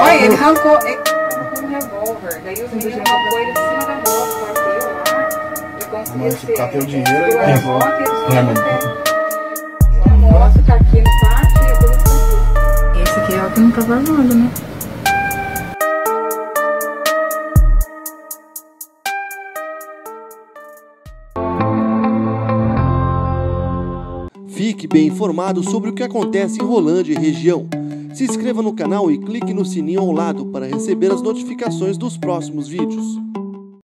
Olha, ele arrancou, ele arrancou um revólver. Daí os meninos arrancou ele de cima da moto, bateu lá. E conseguiu Mas ser. o dinheiro e levou. É, a moto tá aqui no pátio e a polícia tá aqui. Esse aqui é o que não tá vazando, né? Fique bem informado sobre o que acontece em Rolândia e região. Se inscreva no canal e clique no sininho ao lado para receber as notificações dos próximos vídeos.